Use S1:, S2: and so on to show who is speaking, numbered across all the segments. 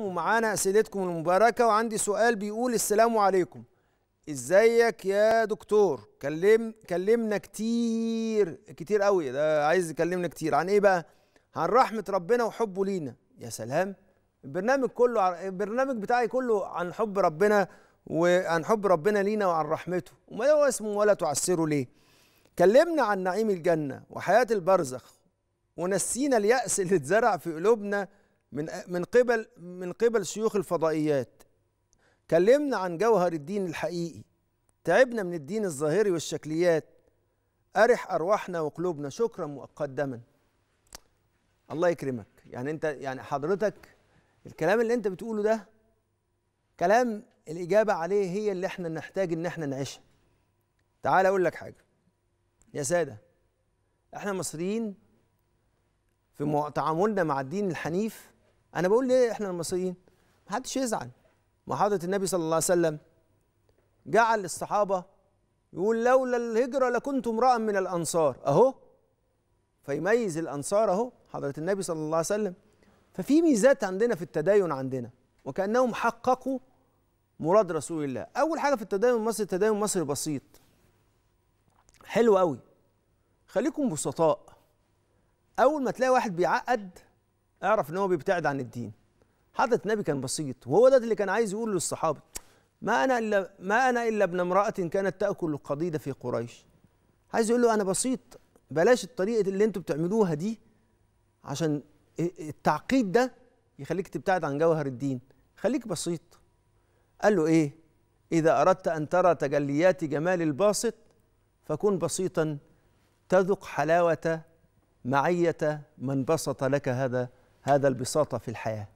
S1: ومعانا أسئلتكم المباركة وعندي سؤال بيقول السلام عليكم. إزيك يا دكتور؟ كلم كلمنا كتير كتير قوي. ده عايز يكلمنا كتير. عن إيه بقى؟ عن رحمة ربنا وحبه لينا. يا سلام! البرنامج كله البرنامج بتاعي كله عن حب ربنا وعن حب ربنا لينا وعن رحمته. وما هو اسمه ولا تعسره ليه؟ كلمنا عن نعيم الجنة وحياة البرزخ ونسينا اليأس اللي اتزرع في قلوبنا من من قبل من قبل شيوخ الفضائيات. كلمنا عن جوهر الدين الحقيقي. تعبنا من الدين الظاهري والشكليات. أرح أرواحنا وقلوبنا. شكرا مقدما الله يكرمك. يعني أنت يعني حضرتك الكلام اللي أنت بتقوله ده كلام الإجابة عليه هي اللي إحنا نحتاج إن إحنا نعيشها. تعال أقول لك حاجة. يا سادة إحنا مصريين في تعاملنا مع الدين الحنيف أنا بقول ليه إحنا المصريين؟ محدش يزعل. ما حضرة النبي صلى الله عليه وسلم جعل الصحابة يقول لولا الهجرة لكنت امرأ من الأنصار. أهو فيميز الأنصار أهو حضرة النبي صلى الله عليه وسلم. ففي ميزات عندنا في التدين عندنا وكأنهم حققوا مراد رسول الله. أول حاجة في التدين المصري التدين المصري بسيط. حلو قوي خليكم بسطاء أول ما تلاقي واحد بيعقد اعرف إن هو بيبتعد عن الدين. حضرة النبي كان بسيط وهو ده اللي كان عايز يقوله للصحابة. ما أنا إلا ما أنا إلا ابن امرأة كانت تأكل القضيد في قريش. عايز يقول له أنا بسيط بلاش الطريقة اللي أنتوا بتعملوها دي عشان التعقيد ده يخليك تبتعد عن جوهر الدين. خليك بسيط. قال له إيه؟ إذا أردت أن ترى تجليات جمال الباسط فكن بسيطا تذق حلاوة معية من بسط لك هذا هذا البساطة في الحياة.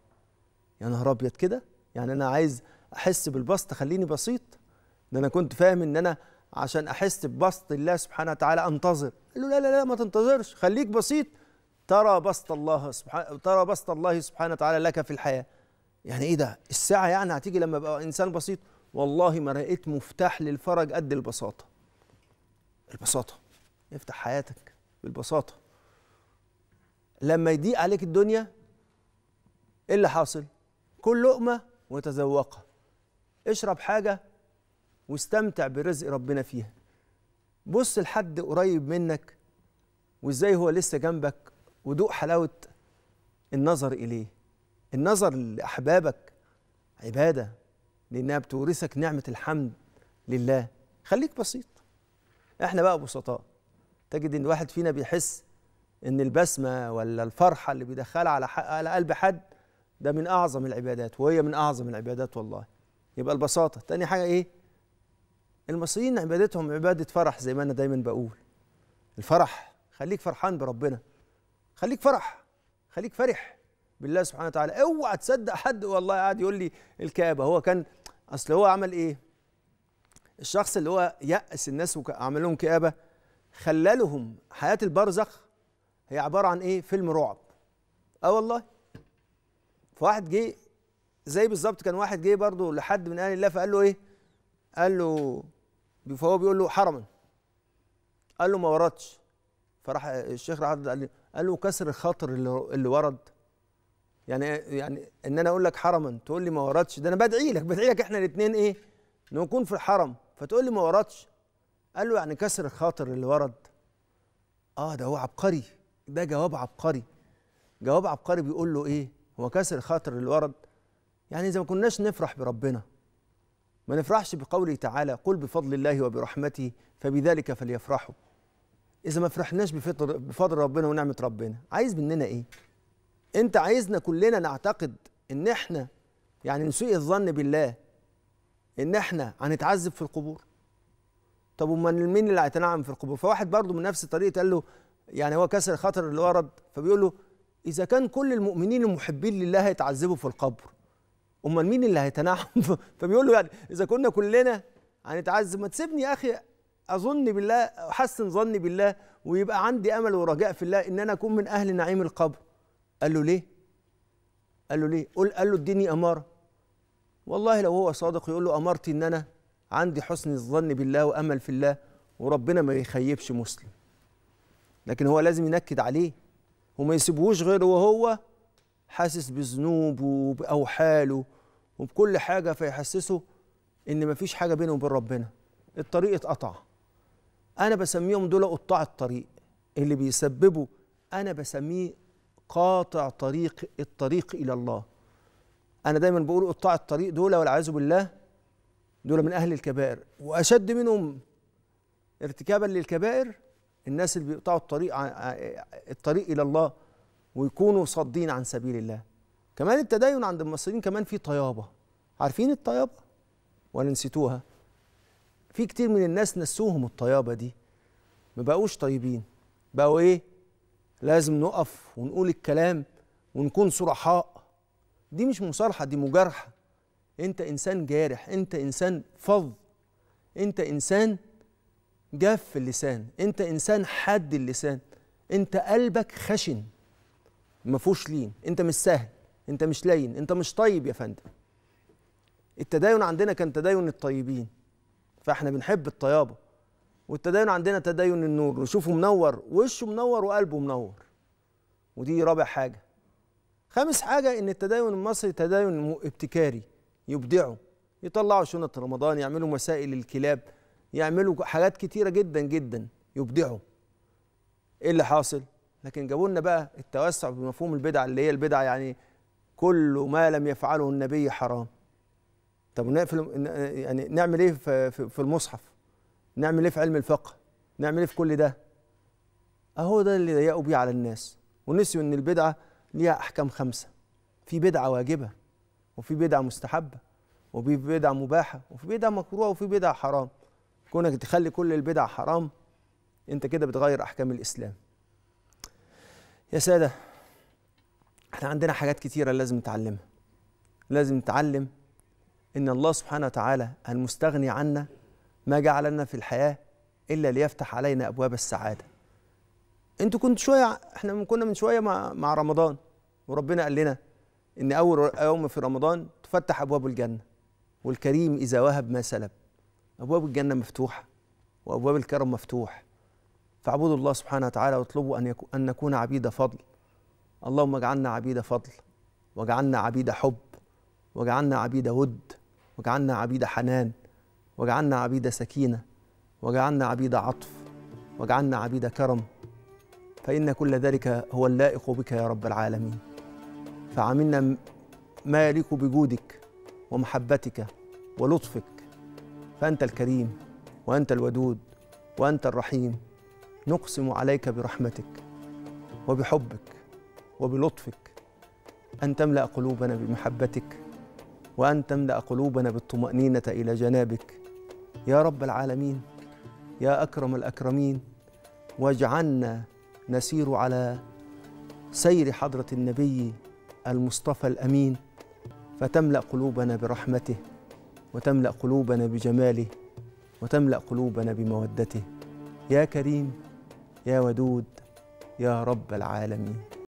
S1: يا نهار أبيض كده؟ يعني أنا عايز أحس بالبسط خليني بسيط؟ ده أنا كنت فاهم إن أنا عشان أحس ببسط الله سبحانه وتعالى أنتظر. قال له لا لا لا ما تنتظرش خليك بسيط. ترى بسط الله سبحانه ترى بسط الله سبحانه وتعالى لك في الحياة. يعني إيه ده؟ الساعة يعني هتيجي لما أبقى إنسان بسيط؟ والله ما لقيت مفتاح للفرج قد البساطة. البساطة. افتح حياتك بالبساطة. لما يضيق عليك الدنيا إيه اللي حاصل؟ كل لقمة وتذوقها اشرب حاجة واستمتع برزق ربنا فيها. بص لحد قريب منك وإزاي هو لسه جنبك ودوق حلاوة النظر إليه. النظر لأحبابك عبادة لإنها بتورثك نعمة الحمد لله. خليك بسيط. إحنا بقى بسطاء تجد إن واحد فينا بيحس إن البسمة ولا الفرحة اللي بيدخلها على على قلب حد ده من أعظم العبادات وهي من أعظم العبادات والله. يبقى البساطة. تاني حاجة إيه؟ المصريين عبادتهم عبادة فرح زي ما أنا دايما بقول. الفرح خليك فرحان بربنا. خليك فرح خليك فرح بالله سبحانه وتعالى. أوعى تصدق حد والله قاعد يقول لي الكآبة. هو كان أصل هو عمل إيه؟ الشخص اللي هو يأس الناس وعمل لهم كآبة خلالهم حياة البرزخ. هي عبارة عن إيه؟ فيلم رعب. آه والله. فواحد جه زي بالظبط كان واحد جه برضه لحد من أهل الله فقال له إيه؟ قال له فهو بيقول له حرما قال له ما وردش. فراح الشيخ راح قال له قال له كسر الخاطر اللي, اللي ورد. يعني يعني إن أنا أقول لك حرما تقول لي ما وردش. ده أنا بدعي لك بدعي لك إحنا الاثنين إيه؟ نكون في الحرم. فتقول لي ما وردش. قال له يعني كسر الخاطر اللي ورد. آه ده هو عبقري. ده جواب عبقري. جواب عبقري بيقول له إيه؟ هو كسر الخاطر اللي ورد يعني إذا ما كناش نفرح بربنا ما نفرحش بقوله تعالى قل بفضل الله وبرحمته فبذلك فليفرحوا. إذا ما فرحناش بفضل ربنا ونعمة ربنا عايز مننا إيه؟ أنت عايزنا كلنا نعتقد إن إحنا يعني نسيء الظن بالله إن إحنا هنتعذب في القبور. طب أمال مين اللي هيتنعم في القبور؟ فواحد برضه من نفس الطريقة قال له يعني هو كسر الخطر اللي ورد فبيقول له إذا كان كل المؤمنين المحبين لله هيتعذبوا في القبر أمال مين اللي هيتنعم فبيقول له يعني إذا كنا كلنا هنتعذب ما تسيبني يا أخي أظن بالله أحسن ظني بالله ويبقى عندي أمل ورجاء في الله إن أنا أكون من أهل نعيم القبر. قال له ليه؟ قال له ليه؟ قل قال له اديني أمارة. والله لو هو صادق يقول له امرتي إن أنا عندي حسن الظن بالله وأمل في الله وربنا ما يخيبش مسلم. لكن هو لازم ينكد عليه. وما يسيبهوش غير وهو حاسس بذنوبه وبأوحاله وبكل حاجة فيحسسه إن مفيش حاجة بينه وبين ربنا. الطريق اتقطع. أنا بسميهم دول قطاع الطريق. اللي بيسببوا أنا بسميه قاطع طريق الطريق إلى الله. أنا دايما بقول قطاع الطريق دول والعياذ بالله دول من أهل الكبائر. وأشد منهم ارتكابا للكبائر الناس اللي بيقطعوا الطريق الطريق إلى الله ويكونوا صادين عن سبيل الله. كمان التدين عند المصريين كمان في طيابة. عارفين الطيابة؟ ولا نسيتوها في كتير من الناس نسوهم الطيابة دي. ما بقوش طيبين. بقوا إيه؟ لازم نقف ونقول الكلام ونكون صرحاء. دي مش مصالحة دي مجارحة. أنت إنسان جارح أنت إنسان فظ. أنت إنسان جاف اللسان. انت انسان حاد اللسان. انت قلبك خشن. ما فيهوش لين. انت مش سهل. انت مش لين. انت مش طيب يا فندم. التدين عندنا كان تدين الطيبين. فاحنا بنحب الطيابة. والتدين عندنا تدين النور. نشوفه منور. وشه منور وقلبه منور. ودي رابع حاجة. خامس حاجة إن التدين المصري تدين ابتكاري. يبدعوا. يطلعوا شنة رمضان يعملوا مسائل الكلاب. يعملوا حاجات كتيرة جدا جدا يبدعوا. إيه اللي حاصل؟ لكن جابوا لنا بقى التوسع بمفهوم البدع اللي هي البدع يعني كل ما لم يفعله النبي حرام. طب نقفل يعني نعمل إيه في المصحف؟ نعمل إيه في علم الفقه؟ نعمل إيه في كل ده؟ أهو ده اللي ضيقوا بيه على الناس. ونسيوا إن البدعة ليها أحكام خمسة. في بدعة واجبة وفي بدعة مستحبة وفي بدعة مباحة وفي بدعة مكروهة وفي بدعة حرام. كونك تخلي كل البدع حرام انت كده بتغير أحكام الإسلام. يا سادة إحنا عندنا حاجات كتيرة لازم نتعلمها. لازم نتعلم إن الله سبحانه وتعالى المستغني عنا ما جعل لنا في الحياة إلا ليفتح علينا أبواب السعادة. أنتوا كنتوا شوية إحنا كنا من شوية مع مع رمضان وربنا قال لنا إن أول يوم في رمضان تفتح أبواب الجنة والكريم إذا وهب ما سلب. أبواب الجنة مفتوحة وأبواب الكرم مفتوح. فاعبدوا الله سبحانه وتعالى واطلبوا أن أن نكون عبيد فضل. اللهم اجعلنا عبيد فضل واجعلنا عبيد حب واجعلنا عبيد ود واجعلنا عبيد حنان واجعلنا عبيد سكينة واجعلنا عبيد عطف واجعلنا عبيد كرم. فإن كل ذلك هو اللائق بك يا رب العالمين. فعملنا ما يليق بجودك ومحبتك ولطفك فأنت الكريم وأنت الودود وأنت الرحيم. نقسم عليك برحمتك وبحبك وبلطفك أن تملأ قلوبنا بمحبتك وأن تملأ قلوبنا بالطمأنينة إلى جنابك. يا رب العالمين يا أكرم الأكرمين واجعلنا نسير على سير حضرة النبي المصطفى الأمين فتملأ قلوبنا برحمته. وتملأ قلوبنا بجماله وتملأ قلوبنا بمودته. يا كريم يا ودود يا رب العالمين.